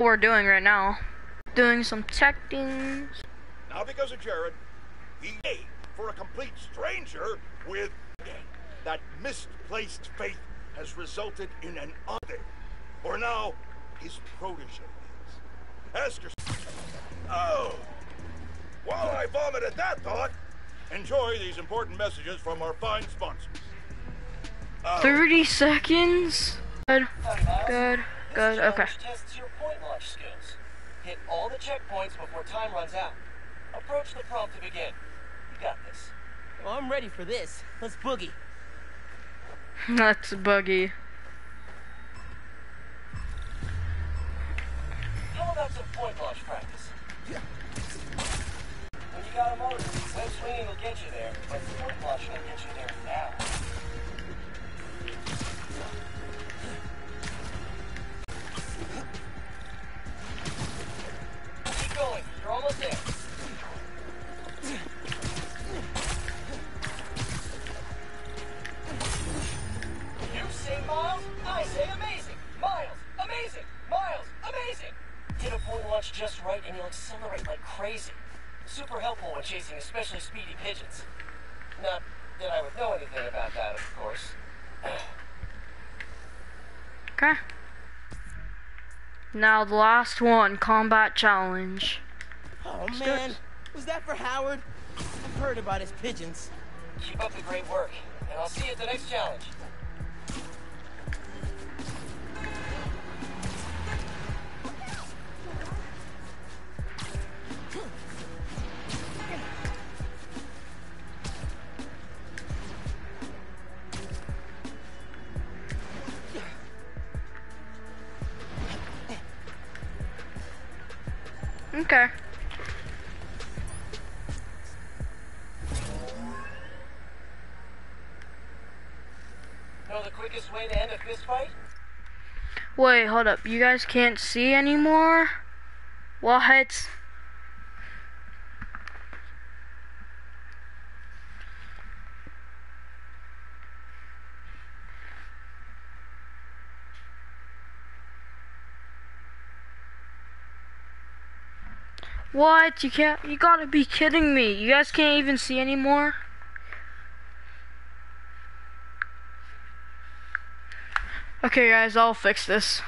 what we're doing right now. Doing some tech things. Now because of Jared, he paid for a complete stranger with that misplaced faith has resulted in an other. Or now, his protege is. Ask yourself. Oh! While I vomited that thought, enjoy these important messages from our fine sponsors. Oh, 30 seconds? Good, good, good, okay. Challenge tests your point launch skills. Hit all the checkpoints before time runs out. Approach the prompt to begin. You got this. Well, I'm ready for this. Let's boogie. That's buggy. How about some point launch practice? Yeah. When you got a motor, web swinging will get you there, but Hit a point launch just right and you'll accelerate like crazy. Super helpful when chasing especially speedy pigeons. Not that I would know anything about that, of course. Okay. Now the last one, combat challenge. Oh do man, was that for Howard? I've heard about his pigeons. Keep up the great work, and I'll see you at the next challenge. Okay. Know the quickest way to end a fist fight? Wait, hold up. You guys can't see anymore? What? What? You can't. You gotta be kidding me. You guys can't even see anymore? Okay, guys, I'll fix this.